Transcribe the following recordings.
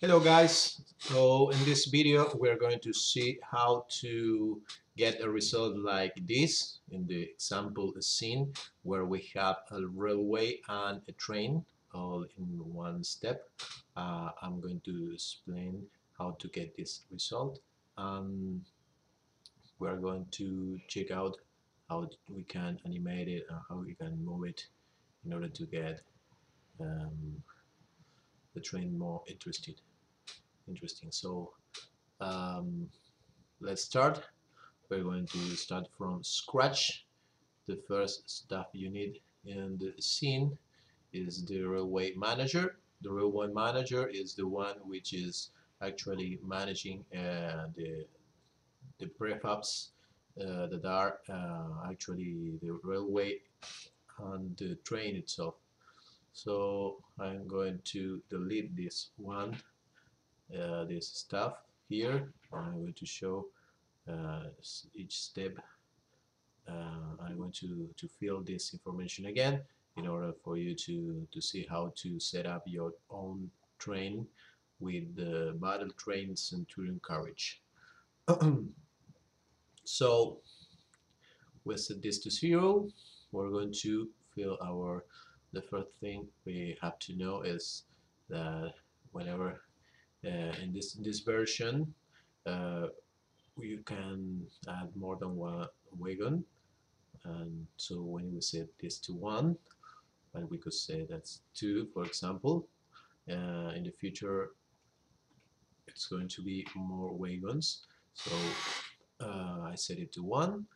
Hello guys, so in this video we're going to see how to get a result like this in the example scene where we have a railway and a train all in one step. Uh, I'm going to explain how to get this result and we're going to check out how we can animate it and how we can move it in order to get um, the train more interested. Interesting. So um, let's start. We're going to start from scratch. The first stuff you need in the scene is the railway manager. The railway manager is the one which is actually managing uh, the the prefabs uh, that are uh, actually the railway and the train itself so I'm going to delete this one uh, this stuff here I'm going to show uh, each step. Uh, I'm going to, to fill this information again in order for you to, to see how to set up your own train with the battle train Centurion carriage so we set this to zero we're going to fill our the first thing we have to know is that whenever uh, in this this version uh, you can add more than one wagon. And so when we set this to one and we could say that's two for example uh, in the future it's going to be more wagons. So uh, I set it to one.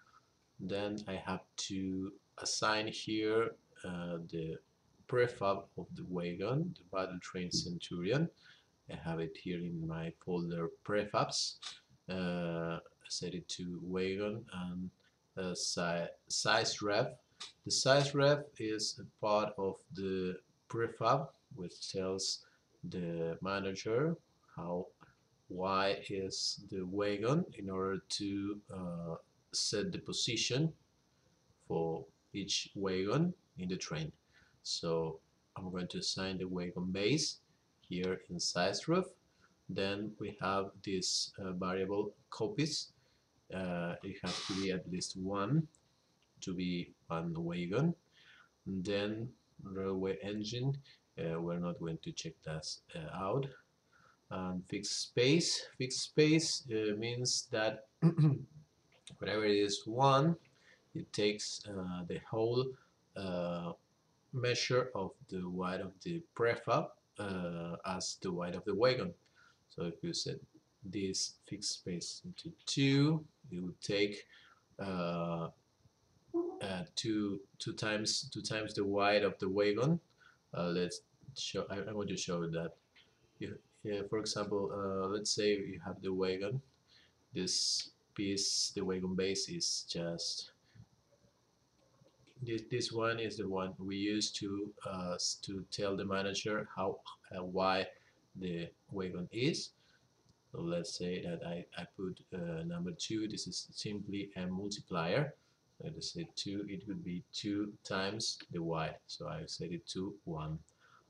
Then I have to assign here uh, the prefab of the wagon, the battle train Centurion. I have it here in my folder prefabs. Uh, set it to wagon and uh, si size ref. The size ref is a part of the prefab which tells the manager how wide is the wagon in order to uh, set the position for each wagon in the train so I'm going to assign the wagon base here in size ref then we have this uh, variable copies. Uh, it has to be at least one to be one wagon. And then railway engine uh, we're not going to check that uh, out. And fixed space. Fixed space uh, means that whenever it is one it takes uh, the whole measure of the width of the prefab uh, as the width of the wagon. So if you set this fixed space into 2, it would take uh, uh, two two times two times the width of the wagon. Uh, let's show. I, I, want to show that. You, yeah, for example, uh, let's say you have the wagon. This piece, the wagon base, is just this, this one is the one we use to uh, to tell the manager how uh, why the wagon is. So let's say that I, I put uh, number two this is simply a multiplier. Let us say 2 it would be 2 times the y. So I set it to 1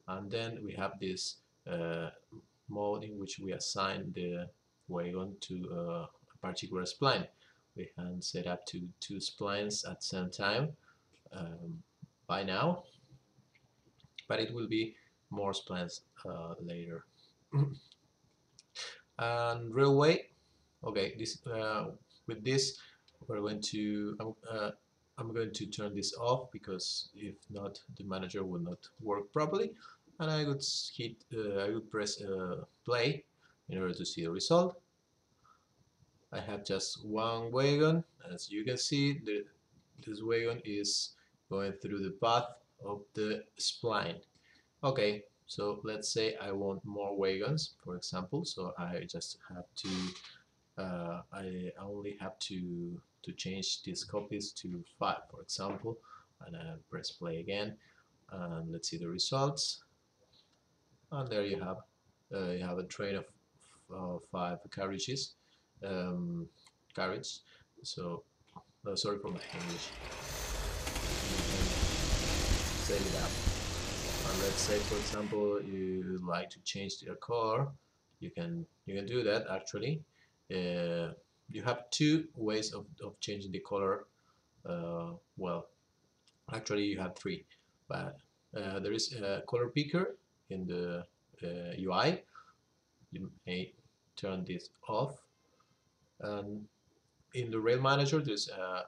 and then we have this uh, mode in which we assign the wagon to uh, a particular spline. We can set up to two splines at the same time um, by now but it will be more plans uh, later. And railway okay this uh, with this we're going to uh, I'm going to turn this off because if not the manager will not work properly. And I would hit uh, I would press uh, play in order to see the result. I have just one wagon. As you can see the, this wagon is going through the path of the spline. Okay so let's say I want more wagons for example. So I just have to uh, I only have to to change these copies to 5 for example and I press play again. And let's see the results. And there you have uh, you have a train of uh, five carriages um, carriage. So uh, sorry for my English set it up. And let's say for example you like to change the color you can you can do that actually. Uh, you have two ways of, of changing the color uh, well actually you have three but uh, there is a color picker in the UI uh, you may turn this off. And in the rail manager there's a,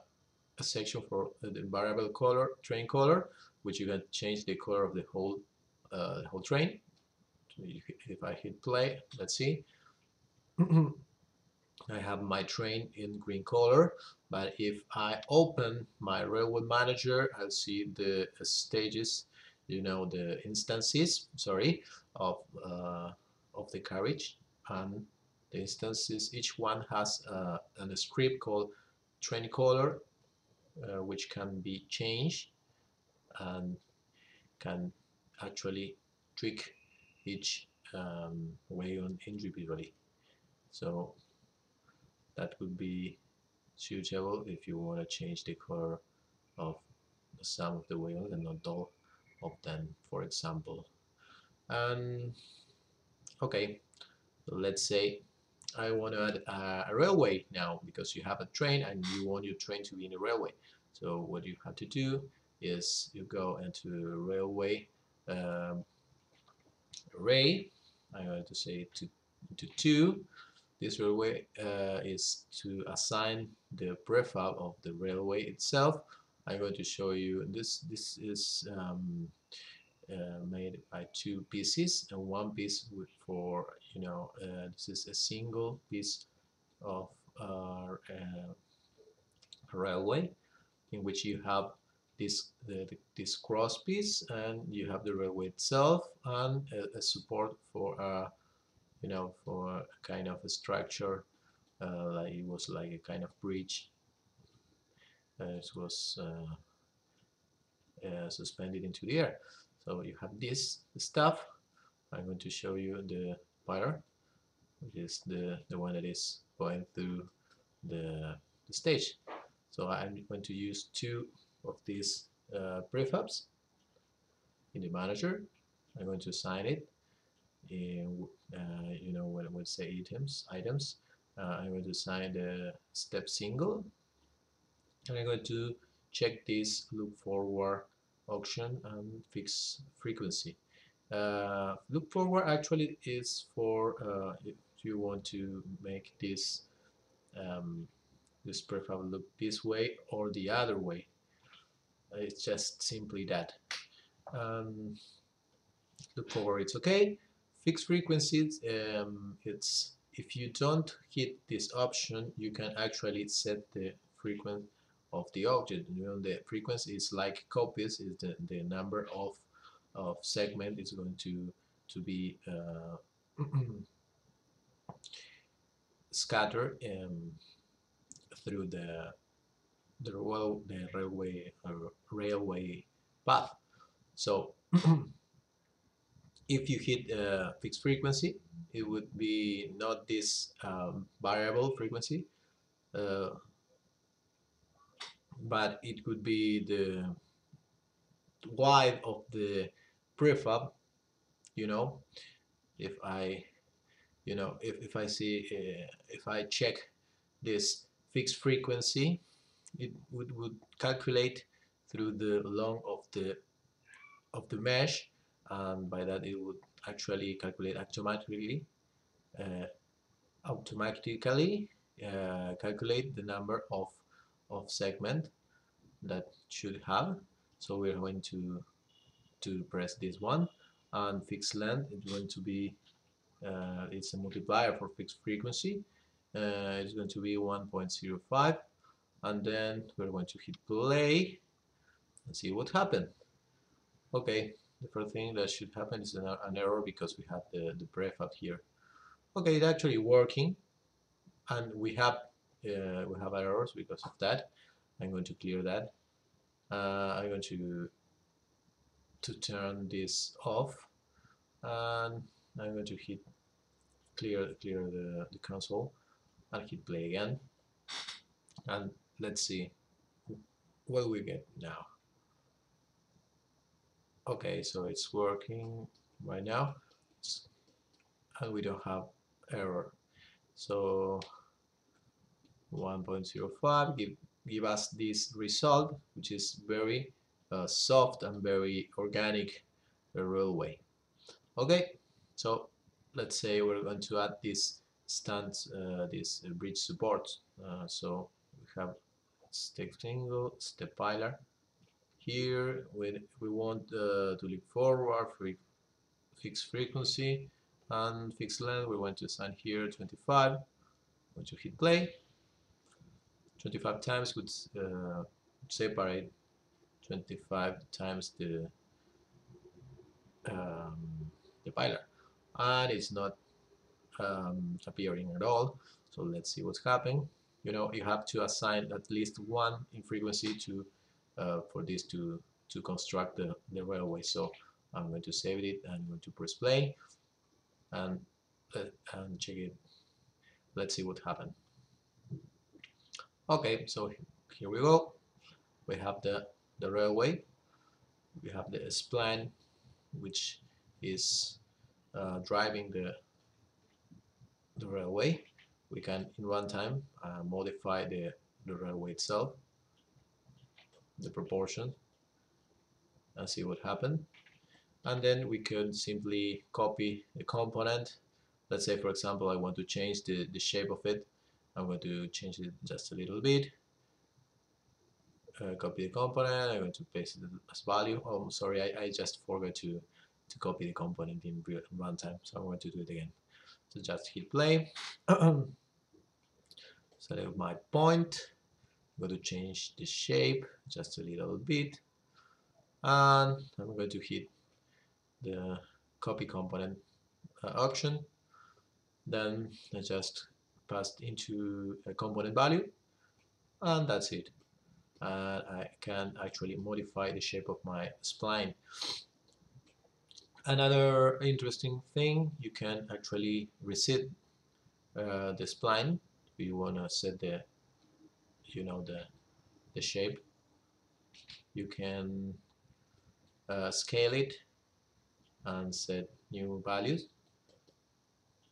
a section for the variable color train color which you can change the color of the whole uh, whole train. If I hit play let's see. I have my train in green color but if I open my railway manager I'll see the stages you know the instances sorry of uh, of the carriage. And the instances each one has uh, a script called train color uh, which can be changed and can actually tweak each um, wagon individually so that would be suitable if you want to change the color of some of the wagons and not all of them for example. And okay let's say I want to add a, a, railway now because you have a train and you want your train to be in a railway. So what you have to do is you go into railway um, array I'm going to say to, to 2 this railway uh, is to assign the prefab of the railway itself. I'm going to show you this this is um, uh, made by two pieces and one piece for you know uh, this is a single piece of uh, uh railway in which you have this the, this cross piece and you have the railway itself and a, a support for a you know for a kind of a structure uh, like it was like a kind of bridge. Uh, it was uh, suspended into the air so you have this stuff. I'm going to show you the wire which is the, the one that is going through the, the stage. So I'm going to use two of these uh, prefabs in the manager. I'm going to assign it in uh, you know when we say items items uh, I'm going to assign the step single. And I'm going to check this look forward option and fix frequency. Uh, look forward actually is for uh, if you want to make this um, this prefab look this way or the other way. It's just simply that. Um, look forward it's okay. Fixed frequencies um, it's if you don't hit this option you can actually set the frequency of the object. You know, the frequency is like copies is the, the number of of segment is going to to be uh, scattered um, through the the the railway uh, railway path. So if you hit a fixed frequency, it would be not this um, variable frequency. Uh, but it could be the wide of the prefab you know if I you know if, if I see uh, if I check this fixed frequency it would, would calculate through the long of the of the mesh and by that it would actually calculate automatically uh, automatically uh, calculate the number of of segment that should have. So we're going to to press this one and fixed length. It's going to be uh, it's a multiplier for fixed frequency. Uh, it's going to be 1.05 and then we're going to hit play and see what happened. Okay the first thing that should happen is an, an error because we have the, the prefab here. Okay it's actually working. And we have uh, we have errors because of that. I'm going to clear that. Uh, I'm going to to turn this off. And I'm going to hit clear clear the, the console and hit play again. And let's see what we get now. Okay so it's working right now. And we don't have error. So 1.05 give give us this result which is very uh, soft and very organic uh, railway. Okay so let's say we're going to add this stand uh, this bridge support. Uh, so we have step single step pillar here we, we want uh, to look forward free, fixed frequency and fixed length we want to assign here 25 I'm going to hit play 25 times would uh, separate 25 times the um, the pillar and it's not um, appearing at all. So let's see what's happening. You know you have to assign at least one in frequency to uh, for this to to construct the, the railway. So I'm going to save it and I'm going to press play and uh, and check it. Let's see what happened okay so here we go. We have the the railway. We have the spline which is uh, driving the the railway. We can in runtime uh, modify the the railway itself the proportion and see what happened. And then we could simply copy the component. Let's say for example I want to change the, the shape of it I'm going to change it just a little bit. Uh, copy the component. I'm going to paste it as value. Oh sorry I, I just forgot to to copy the component in runtime so I'm going to do it again. So just hit play. Select my point. I'm going to change the shape just a little bit. And I'm going to hit the copy component uh, option. Then I just passed into a component value and that's it. And I can actually modify the shape of my spline. Another interesting thing you can actually reset uh, the spline. If you want to set the you know the the shape you can uh, scale it and set new values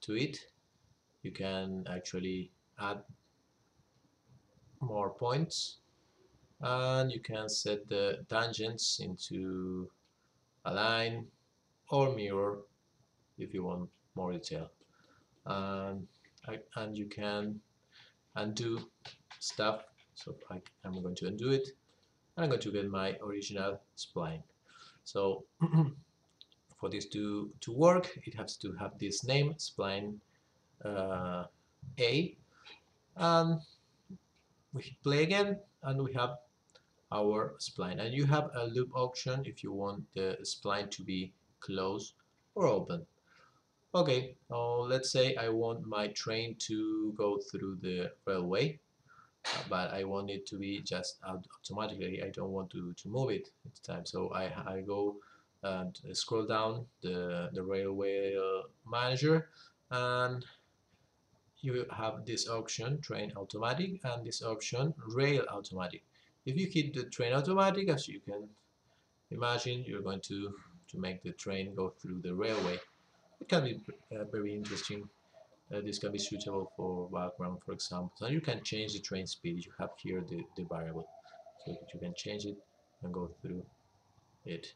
to it you can actually add more points. And you can set the tangents into align or mirror if you want more detail. And, and you can undo stuff. So I, am going to undo it. And I'm going to get my original spline. So for this to, to work it has to have this name spline uh, A. And we play again and we have our spline. And you have a loop option if you want the spline to be closed or open. Okay uh, let's say I want my train to go through the railway but I want it to be just automatically. I don't want to, to move it. Each time. So I, I go and scroll down the, the railway uh, manager and you have this option train automatic and this option rail automatic. If you hit the train automatic as you can imagine you're going to to make the train go through the railway. It can be uh, very interesting. Uh, this can be suitable for background for example. And you can change the train speed. You have here the, the variable. So you can change it and go through it.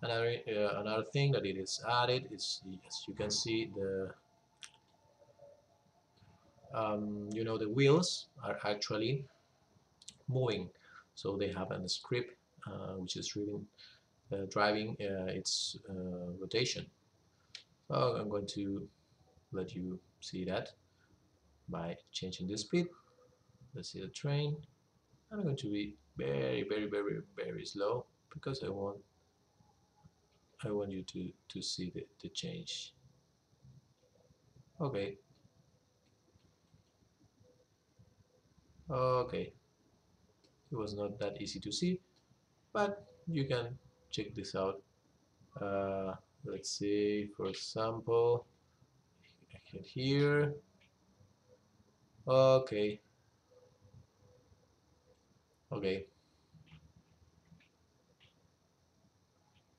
Another uh, another thing that it is added is as you can see the um, you know the wheels are actually moving. So they have a script uh, which is driving, uh, driving uh, its uh, rotation. So I'm going to let you see that by changing the speed. Let's see the train. I'm going to be very very very very slow because I want I want you to to see the, the change. Okay okay. It was not that easy to see but you can check this out. Uh, let's see for example I hit here. Okay. Okay.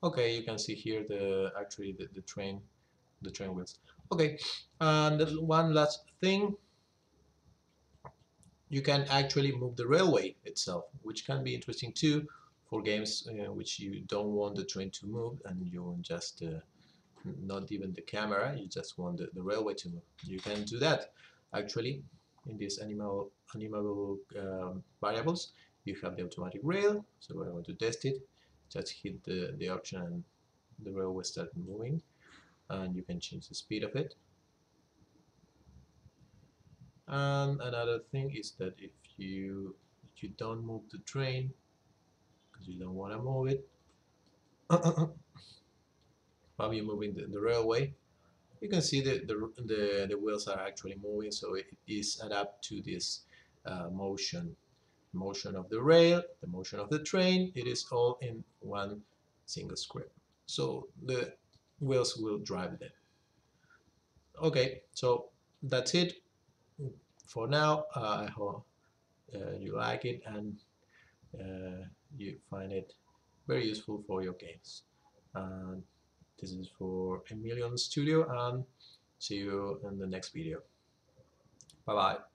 Okay you can see here the actually the, the train the train wheels. Okay, and one last thing, you can actually move the railway itself, which can be interesting too for games uh, which you don't want the train to move and you want just uh, not even the camera, you just want the, the railway to move. You can do that actually in these animal animable um, variables. You have the automatic rail, so we're going to test it. Just hit the, the option and the rail will start moving and you can change the speed of it and another thing is that if you if you don't move the train because you don't want to move it while you're moving the, the railway you can see that the, the, the wheels are actually moving so it is adapt to this uh, motion motion of the rail the motion of the train it is all in one single script so the wheels will drive them. Okay so that's it for now I hope uh, you like it and uh, you find it very useful for your games. And this is for e-million Studio and see you in the next video. Bye bye